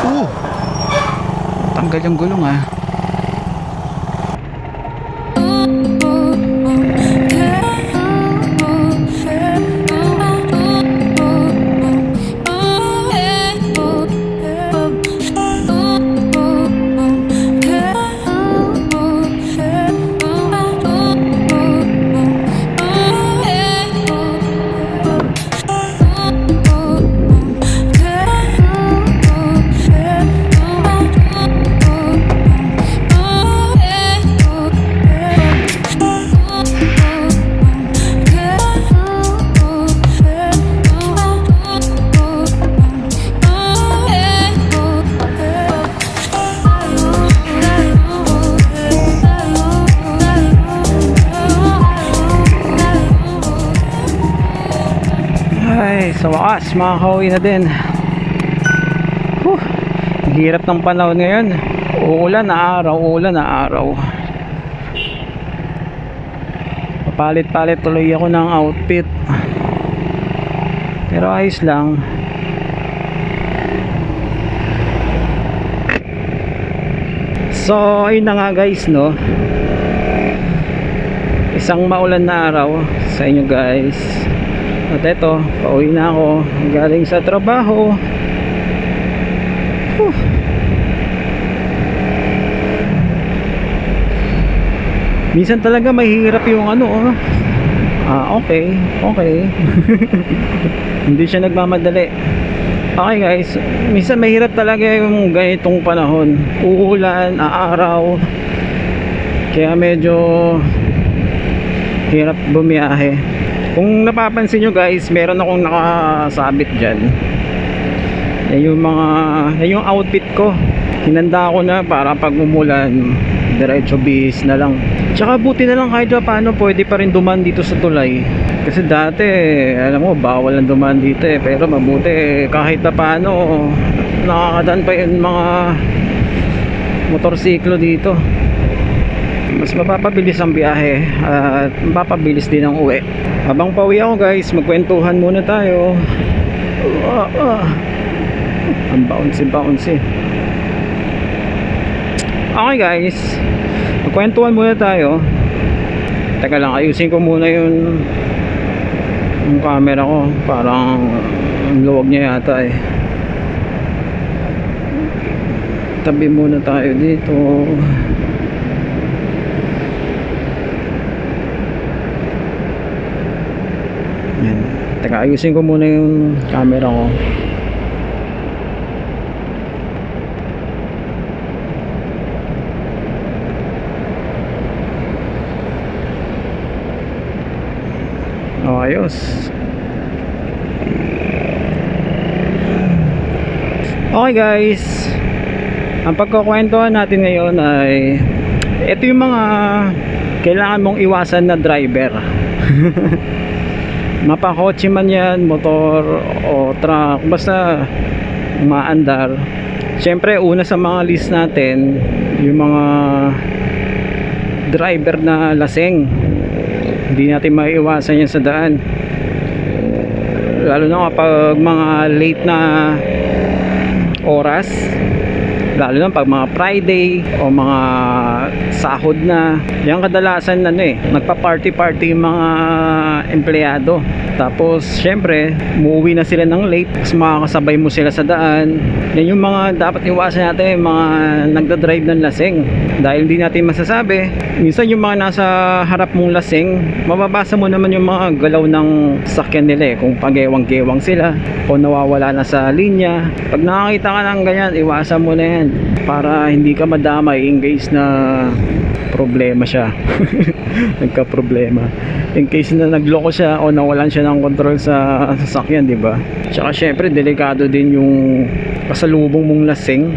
Uh! Tanggal yung gulong ah. Sa wakas, makakauwi na din. Ang hirap ng panahon ngayon. Uulan na araw, uulan na araw. Papalit-palit tuloy ako ng outfit. Pero ayos lang. So, ayun na nga guys, no. Isang maulan na araw sa inyo guys. At eto, pauwi na ako galing sa trabaho. Whew. Minsan talaga mahirap yung ano, oh. Ah, okay, okay. Hindi siya nagmamadali. Okay guys, minsan mahirap talaga yung ganitong panahon. Uulan, aaraw. Kaya medyo hirap bumiyahe. Kung napapansin nyo guys, meron akong nakasabit dyan. Yan yung mga, yan yung outfit ko. Hinanda ko na para pag umulan, diretso bis na lang. Tsaka buti na lang kahit pa paano pwede pa rin duman dito sa tulay. Kasi dati, alam mo, bawal ang duman dito eh. Pero mabuti, kahit pa paano, nakakadaan pa yung mga motorsiklo dito mas mapapabilis ang biyahe at mapapabilis din ang uwi habang pauwi ako guys magkwentuhan muna tayo. Ah, ah. ang bouncy bouncy okay guys. Magkwentuhan muna tayo. Teka lang ayusin ko muna yung yung camera ko. Parang ang luwag niya yata eh. Tabi muna tayo dito Teka, ayusin ko muna yung camera ko. Oh, ayos. Okay guys. Ang pagkukwentuhan natin ngayon ay ito yung mga kailangan mong iwasan na driver. mapakotse man yan motor o truck basta umaandar syempre una sa mga list natin yung mga driver na laseng hindi natin maiiwasan yan sa daan. Lalo na kapag mga late na oras. Lalo na pag mga Friday o mga sahod na. Yan kadalasan ano eh nagpa-party party yung mga empleyado tapos syempre umuwi na sila ng late. Tapos makakasabay mo sila sa daan. Yan yung mga dapat iwasan natin yung mga nagda-drive ng lasing. Dahil hindi natin masasabi minsan yung mga nasa harap mong lasing mababasa mo naman yung mga galaw ng sakyan nila eh kung pagewang-gewang sila o nawawala na sa linya. Pag nakakita ka ng ganyan iwasan mo na yan para hindi ka madamay in case na problema siya. Nagka problema in case na nagloko siya o nawalan siya ng control sa sasakyan di ba? Tsaka syempre delikado din yung kasalubong mong lasing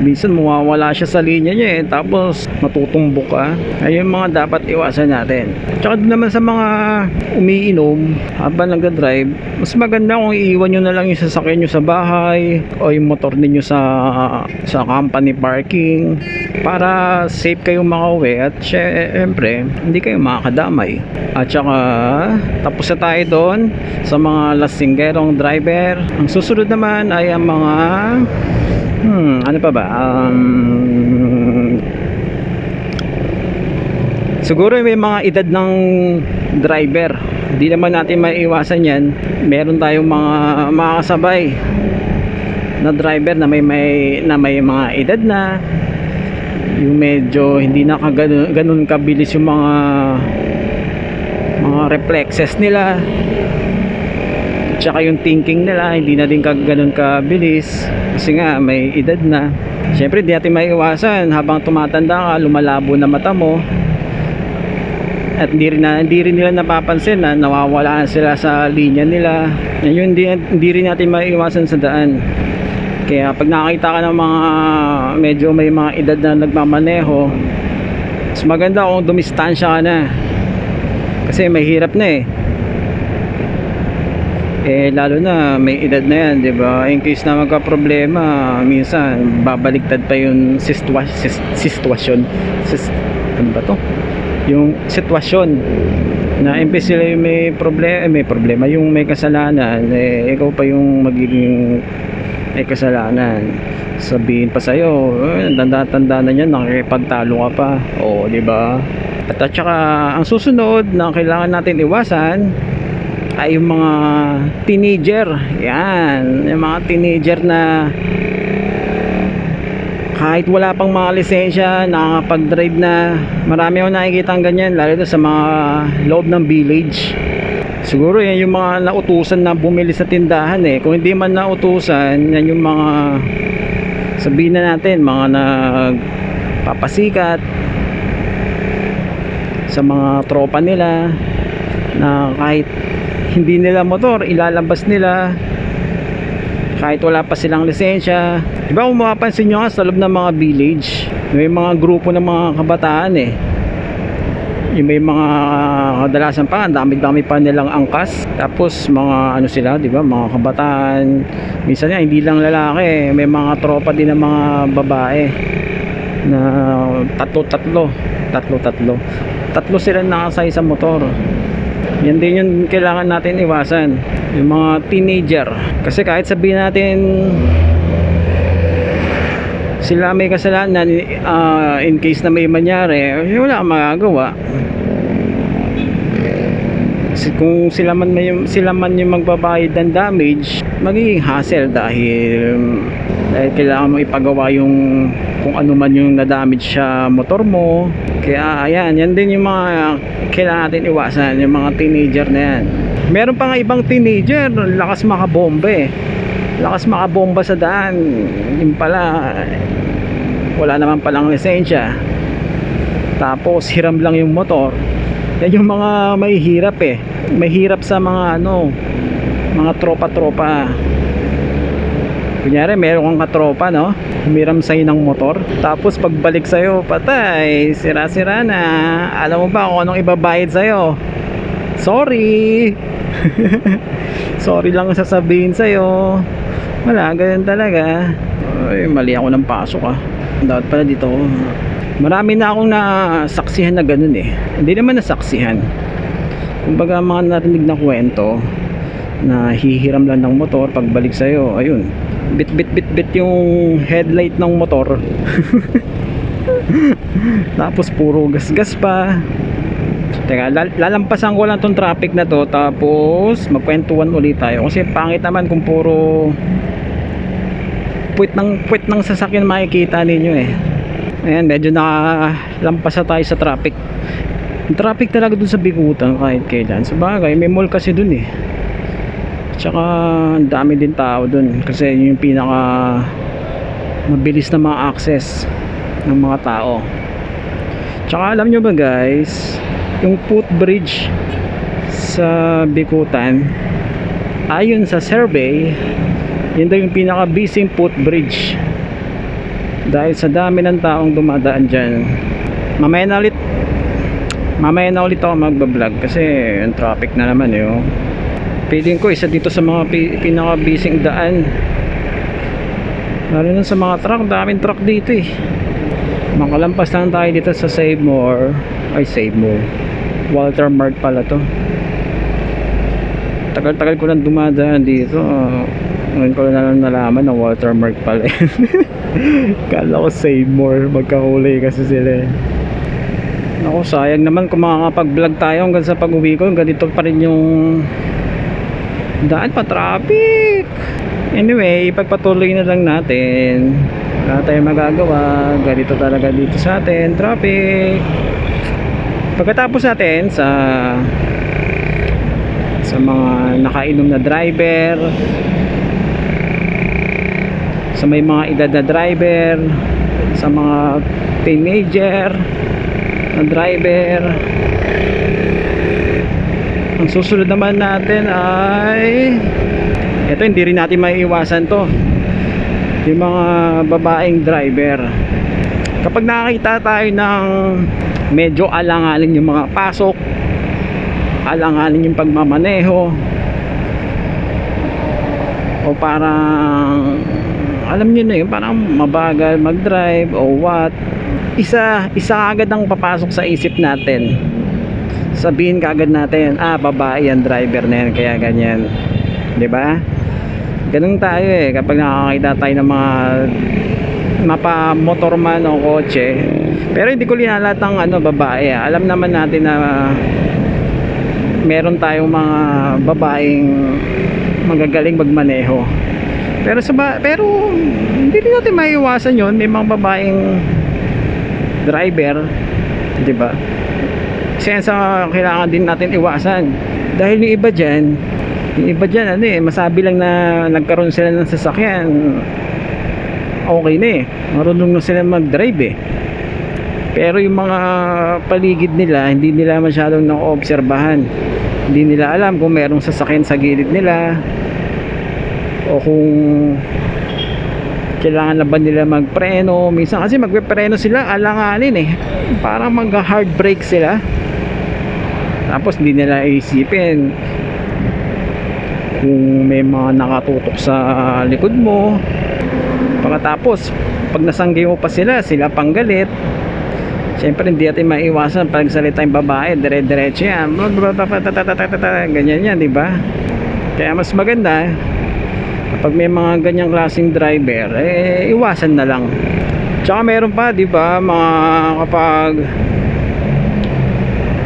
minsan mawawala siya sa linya niya eh tapos matutumbok ka. Ayun mga dapat iwasan natin. Tsaka naman sa mga umiinom habang nagda-drive mas maganda kung iiwan nyo na lang yung sasakyan nyo sa bahay o yung motor ninyo sa sa company parking para safe kayong makauwi. At syempre hindi kayo makakadamay. At saka tapos na tayo doon sa mga lasinggerong driver. Ang susunod naman ay ang mga Hmm, ano pa ba? Um, siguro may mga edad ng driver. Hindi naman natin maiiwasan yan. Meron tayong mga mga kasabay na driver na may, may na may mga edad na yung medyo hindi na kagano, ganun kabilis yung mga mga reflexes nila tsaka yung thinking nila hindi na din ganun kabilis. Kasi nga may edad na. Syempre di natin maiiwasan. Habang tumatanda ka lumalabo na mata mo. At hindi rin, na, hindi rin nila napapansin na nawawala na sila sa linya nila. Yun hindi, hindi rin natin maiiwasan sa daan. Kaya pag nakakita ka ng mga medyo may mga edad na nagmamaneho mas maganda kung dumistansya ka na. Kasi mahirap na eh eh lalo na may edad na yan, 'di ba? In case na magka-problema, minsan babaliktad pa yung sitwasyon. Sis, ano ba 'to? Yung sitwasyon na imbes sila yung may problema, may problema yung may kasalanan, eh ikaw pa yung magiging may kasalanan. Sabihin pa sa'yo, eh, tanda-tanda na yan, nakikipagtalo ka pa. Oo, 'di ba? At at saka ang susunod na kailangan natin iwasan ay yung mga teenager. Yan. Yung mga teenager na kahit wala pang mga lisensya nakakapag-drive na marami akong nakikita ang ganyan lalo na sa mga loob ng village. Siguro yan yung mga nautusan na bumili sa tindahan eh. Kung hindi man nautusan yan yung mga sabihin na natin mga nagpapasikat sa mga tropa nila na kahit hindi nila motor ilalabas nila. Kahit wala pa silang lisensya. Diba kung mapapansin nyo nga sa loob ng mga village may mga grupo ng mga kabataan eh. Yung may mga kadalasan pa ang dami-dami pa nilang angkas. Tapos mga ano sila di ba mga kabataan. Minsan nga hindi lang lalaki may mga tropa din ng mga babae na tatlo-tatlo tatlo-tatlo. Tatlo sila nakasay sa motor yan din yung kailangan natin iwasan. Yung mga teenager. Kasi kahit sabihin natin sila may kasalanan uh, in case na may manyari eh, wala kang magagawa. Kung sila man, may, sila man yung magbabayad ng damage magiging hassle dahil dahil kailangan mo ipagawa yung kung ano man yung na-damage sa motor mo. Kaya ayan yan din yung mga kailangan natin iwasan yung mga teenager na yan. Meron pa nga ibang teenager lakas makabomba eh lakas makabomba sa daan. Yung pala wala naman palang lisensya. Tapos hiram lang yung motor. Yan yung mga may hirap eh. May hirap sa mga ano mga tropa-tropa kunyari meron kang katropa no? Humiram sa'yo ng motor. Tapos pagbalik sa'yo patay sira-sira na. Alam mo ba kung anong ibabayad sa'yo? Sorry. Sorry lang sasabihin sa'yo. Wala ganyan talaga. Ay mali ako ng pasok ah. Dapat pala dito. Marami na akong nasaksihan na ganun eh. Hindi naman nasaksihan. Kumbaga mga narinig na kwento na hihiram lang ng motor pagbalik sa'yo. Ayun bit bit bit bit yung headlight ng motor. Tapos puro gas gas pa. Teka lal lalampasan ko lang tong traffic na to. Tapos magkwentuhan ulit tayo. Kasi pangit naman kung puro puwit ng puwit ng sasakyan makikita ninyo eh. Ayan medyo nakalampas na tayo sa traffic. Traffic talaga dun sa Bikutan kahit kailan. Sa bagay may mall kasi dun eh tsaka ang dami din tao dun. Kasi yun yung pinaka mabilis na mga access ng mga tao. Tsaka alam nyo ba guys yung footbridge sa Bikutan ayon sa survey yun daw yung pinaka busy footbridge. Dahil sa dami ng taong dumadaan dyan. Mamaya na ulit. Mamaya na ulit ako magbablog kasi yung traffic na naman eh oh. Feeling ko isa dito sa mga pi pinaka busy daan lalo na sa mga truck daming truck dito eh makalampas lang tayo dito sa Save More ay Save More Walter Mart pala to tagal-tagal ko lang dumadaan dito uh, Ngayon ko lang nalaman na watermark pala yun. Kala ko save more. Magkakulay kasi sila eh. Ako, sayang naman kung makakapag-vlog tayo hanggang sa pag-uwi ko. Ganito pa rin yung daan pa traffic. Anyway, ipagpatuloy na lang natin. Wala tayong magagawa. Ganito talaga dito sa atin. Traffic. Pagkatapos natin sa sa mga nakainom na driver sa may mga edad na driver sa mga teenager na driver ang susunod naman natin ay ito hindi rin natin maiiwasan to. Yung mga babaeng driver. Kapag nakakita tayo ng medyo alanganin yung mga pasok alanganin yung pagmamaneho o parang alam niyo na yun parang mabagal mag-drive o what. Isa isa agad ang papasok sa isip natin sabihin kaagad natin ah babae ang driver na yan kaya ganyan. Ba? Ganun tayo eh. Kapag nakakita tayo ng mga mapa motorman o kotse. Pero hindi ko linalat ang ano babae ah. alam naman natin na meron tayong mga babaeng magagaling magmaneho. Pero sa pero hindi rin natin maiiwasan yon may mga babaeng driver di ba yan sa kailangan din natin iwasan. Dahil yung iba dyan yung iba dyan ano eh masabi lang na nagkaroon sila ng sasakyan okay na eh. Marunong na sila mag drive eh. Pero yung mga paligid nila hindi nila masyadong naoobserbahan. Hindi nila alam kung merong sasakyan sa gilid nila o kung kailangan na ba nila magpreno. Minsan kasi magpepreno sila alanganin eh. Parang mag hard brake sila tapos hindi nila isipin kung may mga nakatutok sa likod mo pagkatapos pag nasanggi mo pa sila sila pang galit Siyempre hindi natin maiwasan pag salita yung babae, dire-diretso yan. Ganyan yan, di ba? Kaya mas maganda kapag may mga ganyang klaseng driver, eh iwasan na lang. Tsaka meron pa, di ba, mga kapag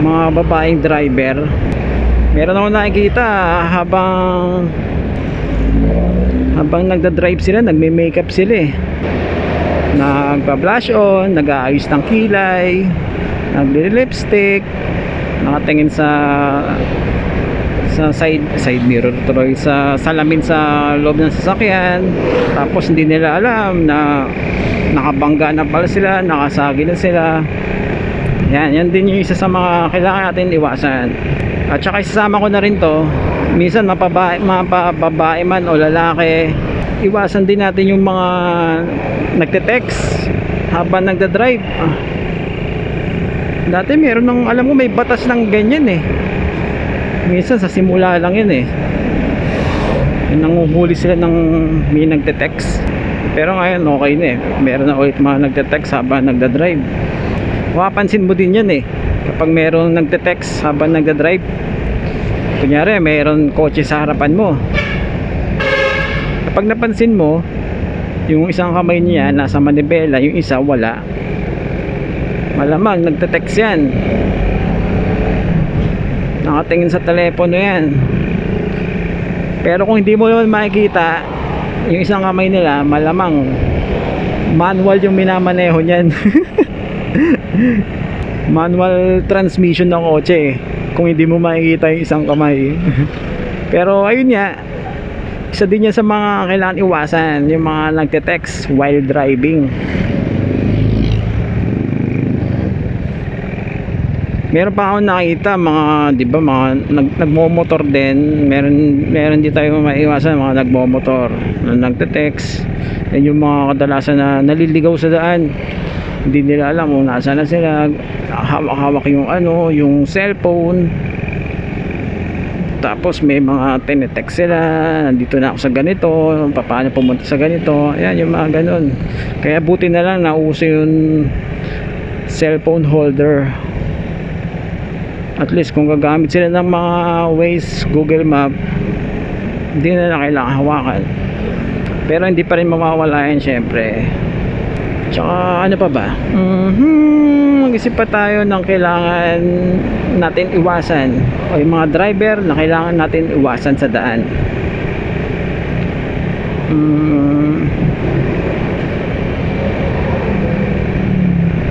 mga babaeng driver, meron ako nakikita habang habang nagda-drive sila, nagme-makeup sila eh. Nagpa-blush on, nag-aayos ng kilay, nagli-lipstick, nakatingin sa sa side side mirror tuloy sa salamin sa loob ng sasakyan. Tapos hindi nila alam na nakabangga na pala sila nakasagi na sila yan, yan din yung isa sa mga kailangan natin iwasan. At saka isasama ko na rin to. Minsan mapabae, mapababae man o lalaki iwasan din natin yung mga nagte-text habang nagda-drive. Ah. dati meron ng alam mo may batas ng ganyan eh. Minsan sa simula lang yun eh. Nanguhuli sila ng may nagte-text. Pero ngayon okay na eh. Meron na ulit mga nagte-text habang nagda-drive mapapansin mo din yan eh. Kapag meron nagte-text habang nagda-drive kunyari meron kotse sa harapan mo. Pag napansin mo yung isang kamay niya nasa manibela yung isa wala. Malamang nagte-text yan. Nakatingin sa telepono yan. Pero kung hindi mo naman makikita yung isang kamay nila malamang manual yung minamaneho niyan manual transmission ng kotse kung hindi mo makikita yung isang kamay. Pero ayun nga isa din yan sa mga kailangan iwasan yung mga nagte-text while driving. Meron pa ako nakita mga di ba mga nag, nagmo-motor din. Meron meron din tayo maiwasan mga nagmo-motor na nagte-text. Yung mga kadalasan na naliligaw sa daan hindi nila alam kung nasa na sila. Hawak-hawak yung ano yung cellphone. Tapos may mga tinetext sila nandito na ako sa ganito paano pumunta sa ganito? Ayan yung mga ganun. Kaya buti na lang nauso yung cellphone holder. At least kung gagamit sila ng mga Waze, Google Map hindi na lang kailangan hawakan. Pero hindi pa rin mawawala yan syempre tsaka ano pa ba? Mhm mag-isip pa tayo ng kailangan natin iwasan. O yung mga driver na kailangan natin iwasan sa daan. Mm,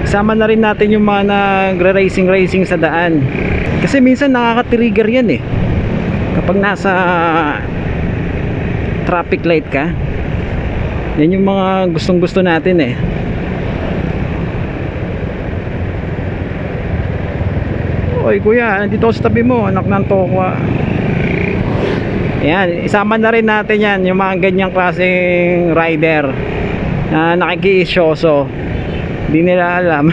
sama na rin natin yung mga nagre-racing racing sa daan. Kasi minsan nakaka-trigger yan eh. Kapag nasa traffic light ka yan yung mga gustong gusto natin eh Oy kuya, nandito sa tabi mo, anak ng tokwa. Yan, isama na rin natin yan, yung mga ganyang klaseng rider na nakikisyoso. Hindi nila alam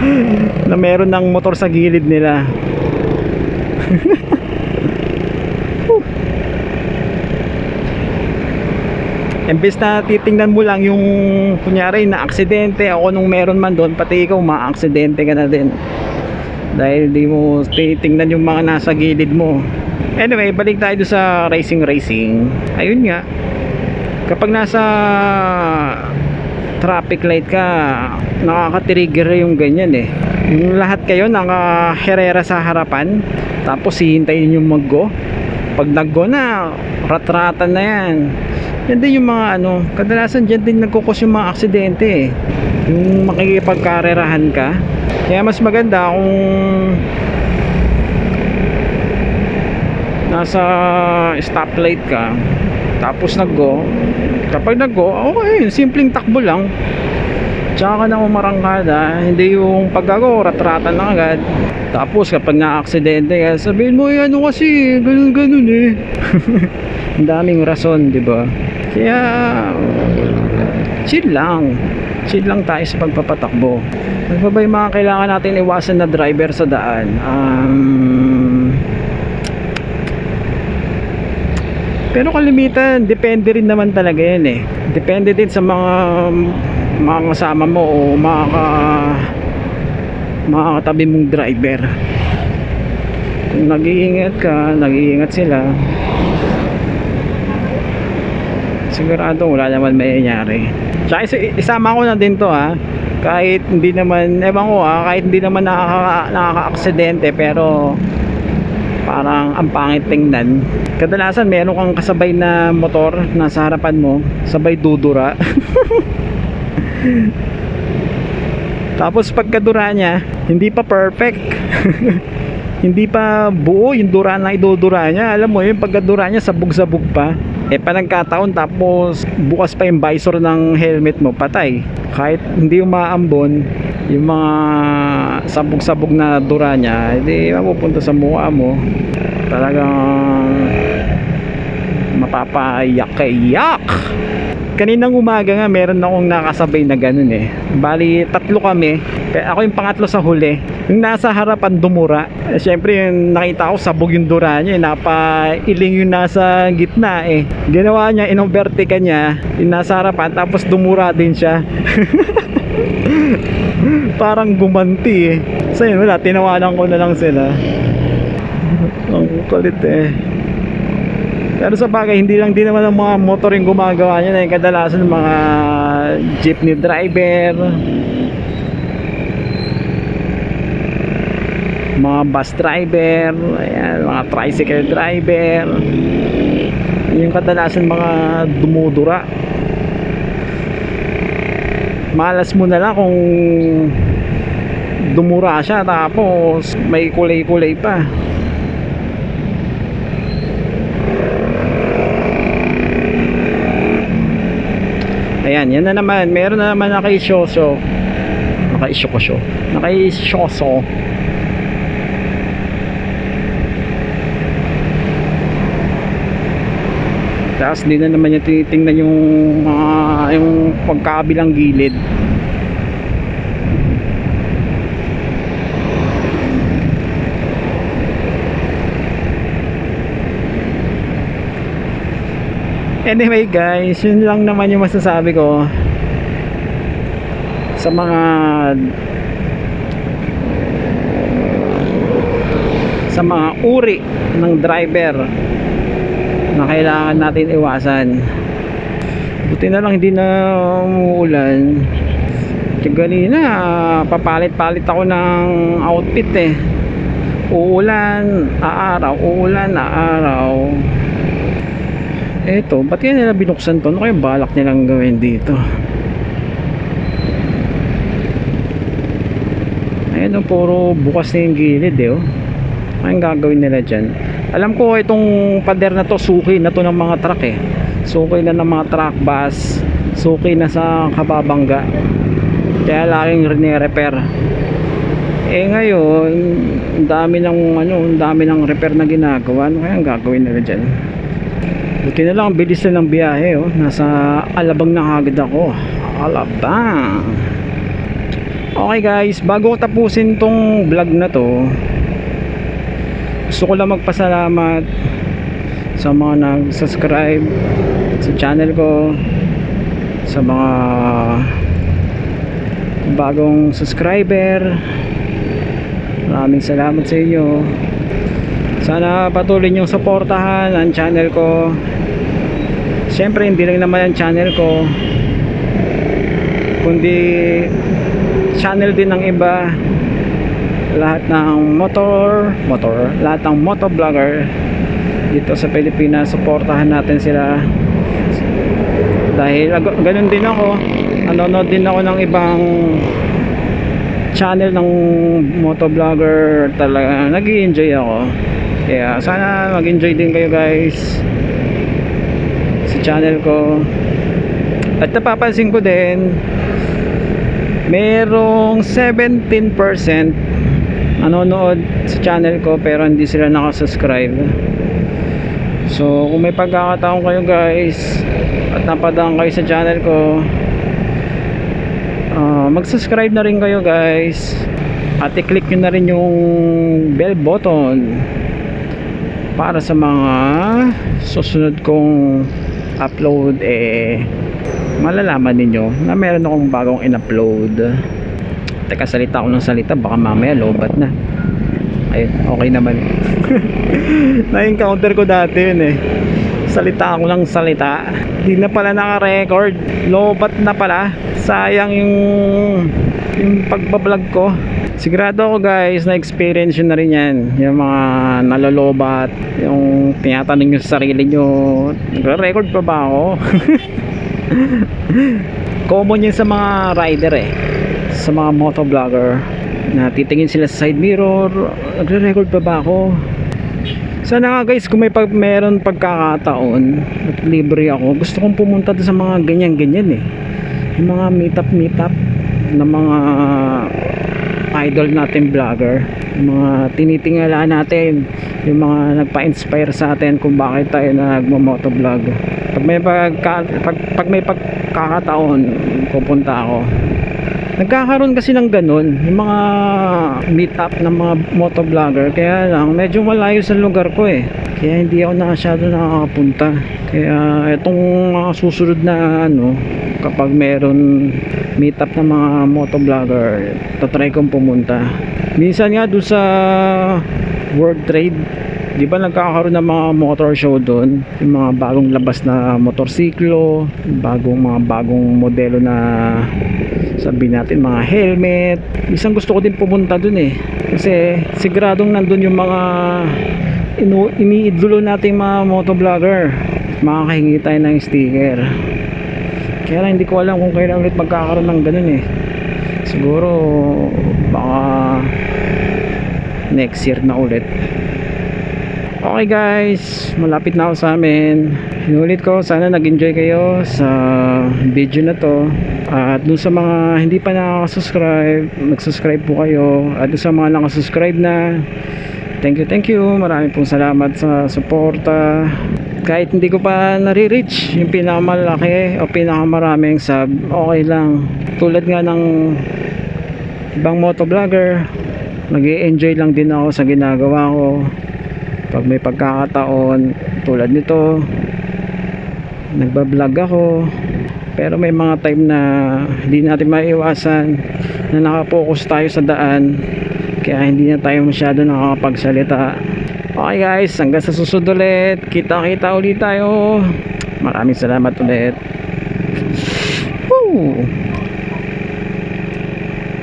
na meron ng motor sa gilid nila. Imbes na titingnan mo lang yung kunyari na aksidente ako nung meron man doon pati ikaw ma-aksidente ka na din dahil di mo titingnan yung mga nasa gilid mo. Anyway balik tayo sa racing racing. Ayun nga. Kapag nasa traffic light ka nakaka-trigger yung ganyan eh. Yung lahat kayo naka-herera sa harapan tapos hihintayin yung mag-go pag nag-go na ratratan na yan. Yan din yung mga ano kadalasan dyan din nagkukos yung mga aksidente eh. Yung makikipagkarerahan ka. Kaya mas maganda kung nasa stoplight ka tapos nag-go. Kapag nag-go okay simpleng takbo lang. Tsaka ka na umarangkada hindi yung paggago ratratan lang agad tapos kapag na-aksidente ka sabihin mo eh ano kasi ganun ganun eh. Ang daming rason di ba? Kaya chill lang. Chill lang tayo sa pagpapatakbo. Ano pa ba yung mga kailangan natin iwasan na driver sa daan? Um, pero kalimitan depende rin naman talaga yan eh. Depende din sa mga mga kasama mo o mga ka, mga katabi mong driver. Kung nag-iingat ka nag-iingat sila. Sigurado wala naman may nangyari tsaka is isama ko na din to ha. Kahit hindi naman ewan ko ha kahit hindi naman nakaka, nakaka-aksidente pero parang ang pangit tingnan. Kadalasan meron kang kasabay na motor nasa harapan mo sabay dudura tapos pagkadura niya hindi pa perfect. Hindi pa buo yung dura na idudura niya. Alam mo yung pagkadura niya sabog-sabog pa. Eh pa nagkataon tapos bukas pa yung visor ng helmet mo patay. Kahit hindi umaambon yung mga sabog-sabog na dura niya hindi mapupunta sa mukha mo. Talagang mapapayak-yak kaninang umaga nga meron akong nakasabay na ganun eh. Bali tatlo kami. Ako yung pangatlo sa huli. Yung nasa harapan dumura. Eh, syempre yung nakita ko sabog yung dura niya eh, napailing yung nasa gitna eh. Ginawa niya inovertika niya yung nasa harapan tapos dumura din siya. Parang gumanti eh. So yun wala. Tinawanan ko na lang sila. Ang kulit eh pero sa bagay hindi lang din naman ang mga motor yung gumagawa niya eh. Kadalasan mga jeepney driver. Mga bus driver ayan, mga tricycle driver. Yung kadalasan mga dumudura. Malas mo na lang kung dumura siya tapos may kulay-kulay pa Ayan, yan na naman. Meron na naman naka-isyoso. Naka-isyoso. Naka-isyoso. Tapos hindi na naman niya tinitingnan yung mga yung pagkabilang gilid. Anyway guys, yun lang naman yung masasabi ko sa mga sa mga uri ng driver na kailangan natin iwasan. Buti na lang hindi na umuulan. Kanina papalit-palit ako ng outfit eh. Uulan aaraw uulan aaraw eto ba't kaya nila binuksan to? Ano kaya balak nilang gawin dito? Ayun oh, puro bukas na yung gilid eh oh. anong gagawin nila dyan? Alam ko itong pader na to suki na to ng mga truck eh. Suki na ng mga truck bus. Suki na sa kababangga. Kaya laging rene-repair eh ngayon ang dami ng ano ang dami ng repair na ginagawa. Ano kaya ang gagawin nila dyan buti na lang ang bilis na ng biyahe oh. nasa alabang na agad ako. Alabang! Okay guys. Bago ko tapusin tong vlog na to gusto ko lang magpasalamat sa mga nag-subscribe sa channel ko sa mga bagong subscriber. Maraming salamat sa inyo sana patuloy niyong suportahan ang channel ko. Syempre hindi lang naman ang channel ko kundi channel din ng iba. Lahat ng motor motor lahat ng motovlogger dito sa Pilipinas suportahan natin sila. Dahil ganun din ako. Nanonood din ako ng ibang channel ng motovlogger. Talaga nag enjoy ako kaya sana mag enjoy din kayo guys. Sa channel ko. At napapansin ko din merong 17% nanonood sa channel ko pero hindi sila nakasubscribe. So kung may pagkakataon kayo guys at napadaan kayo sa channel ko uh, mag-subscribe na rin kayo guys. At i-click nyo na rin yung bell button para sa mga susunod kong upload eh malalaman ninyo na meron akong bagong in-upload. Teka salita ako ng salita. Baka mamaya lobat na. Ayun okay naman. Na-encounter ko dati yun eh. Salita ako ng salita. Hindi na pala naka-record. Lobat na pala. Sayang yung yung pagbablog ko sigurado ako guys na experience yun na rin yan. Yung mga nalolobat yung tinatanong sa sarili nyo nagre-record pa ba ako? Common yun sa mga rider eh. Sa mga motovlogger na titingin sila sa side mirror nagre-record pa ba ako? Sana nga guys kung may pag meron pagkakataon at libre ako gusto kong pumunta sa mga ganyan ganyan eh. Yung mga meet up meet up na mga idol natin vlogger. Mga tinitingala natin yung mga nagpa-inspire sa atin kung bakit tayo nagmo-motovlog. Pag may pagka, pag, pag may pagkakataon pupunta ako nagkakaroon kasi ng ganun yung mga meet up ng mga motovlogger. Kaya lang medyo malayo sa lugar ko eh. Kaya hindi ako na masyado nakakapunta. Kaya itong mga susunod na ano kapag meron meet up ng mga motovlogger tatry kong pumunta. Minsan nga doon sa world trade di ba nagkakaroon ng mga motor show doon yung mga bagong labas na motorsiklo bagong mga bagong modelo na sabihin natin mga helmet. Isang gusto ko din pumunta doon eh. Kasi siguradong nandun yung mga inu iniidolo nating mga motovlogger. Makakahingi tayo ng sticker. Kaya lang hindi ko alam kung kailan ulit magkakaroon ng ganun eh. Siguro baka next year na ulit. Okay guys. Malapit na ako sa amin inulit ko sana nag enjoy kayo sa video na to. At dun sa mga hindi pa nakasubscribe mag subscribe po kayo. At dun sa mga nakasubscribe na thank you thank you. Maraming pong salamat sa suporta. Kahit hindi ko pa nare-reach yung pinakamalaki o pinakamaraming sub okay lang. Tulad nga ng ibang motovlogger nag enjoy lang din ako sa ginagawa ko. Pag may pagkakataon tulad nito nagbablog ako. Pero may mga time na hindi natin maiiwasan na nakapokus tayo sa daan. Kaya hindi na tayo masyado nakakapagsalita. Okay guys. Hanggang sa susunod ulit. Kita kita ulit tayo. Maraming salamat ulit.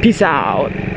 Peace out.